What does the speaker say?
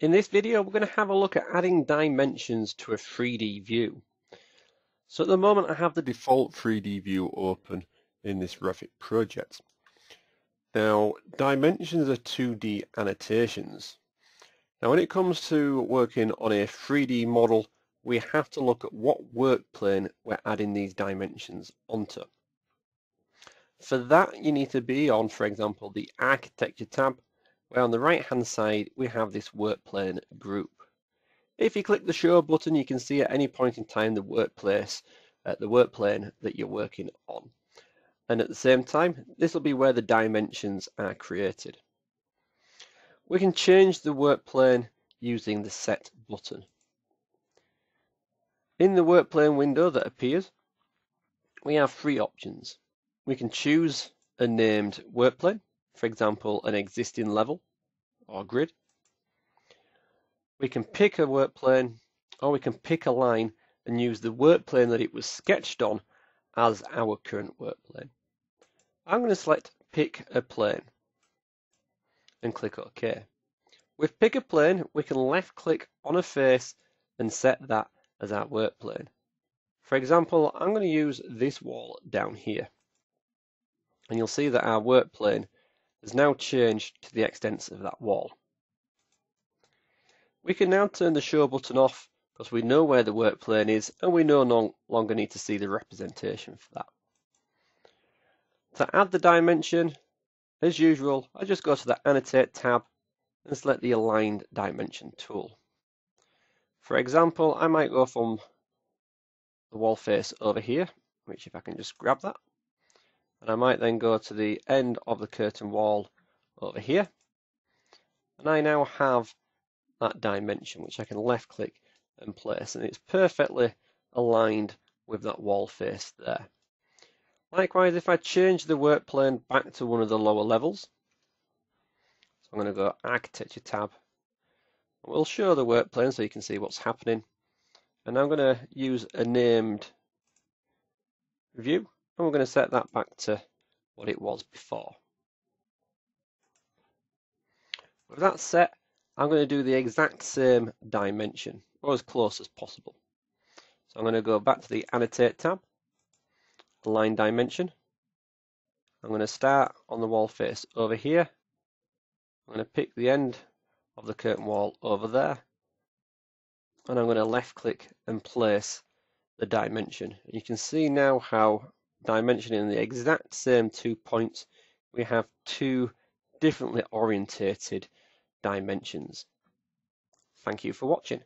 In this video, we're going to have a look at adding dimensions to a 3D view. So at the moment, I have the default 3D view open in this Revit project. Now, dimensions are 2D annotations. Now, when it comes to working on a 3D model, we have to look at what work plane we're adding these dimensions onto. For that, you need to be on, for example, the Architecture tab where on the right hand side we have this work plane group. If you click the show button you can see at any point in time the workplace, uh, the work plane that you're working on. And at the same time this will be where the dimensions are created. We can change the work plane using the set button. In the work plane window that appears we have three options. We can choose a named work plane for example, an existing level or grid. We can pick a work plane or we can pick a line and use the work plane that it was sketched on as our current work plane. I'm going to select pick a plane and click OK. With pick a plane, we can left click on a face and set that as our work plane. For example, I'm going to use this wall down here. And you'll see that our work plane has now changed to the extent of that wall. We can now turn the show button off because we know where the work plane is and we no longer need to see the representation for that. To add the dimension, as usual, I just go to the Annotate tab and select the Aligned Dimension tool. For example, I might go from the wall face over here, which if I can just grab that, and I might then go to the end of the curtain wall over here. And I now have that dimension which I can left click and place and it's perfectly aligned with that wall face there. Likewise if I change the work plane back to one of the lower levels so I'm going to go architecture tab we'll show the work plane so you can see what's happening. And I'm going to use a named view and we're going to set that back to what it was before. With that set, I'm going to do the exact same dimension, or as close as possible. So I'm going to go back to the Annotate tab, Align Dimension. I'm going to start on the wall face over here. I'm going to pick the end of the curtain wall over there. And I'm going to left click and place the dimension. And You can see now how dimension in the exact same two points, we have two differently orientated dimensions. Thank you for watching.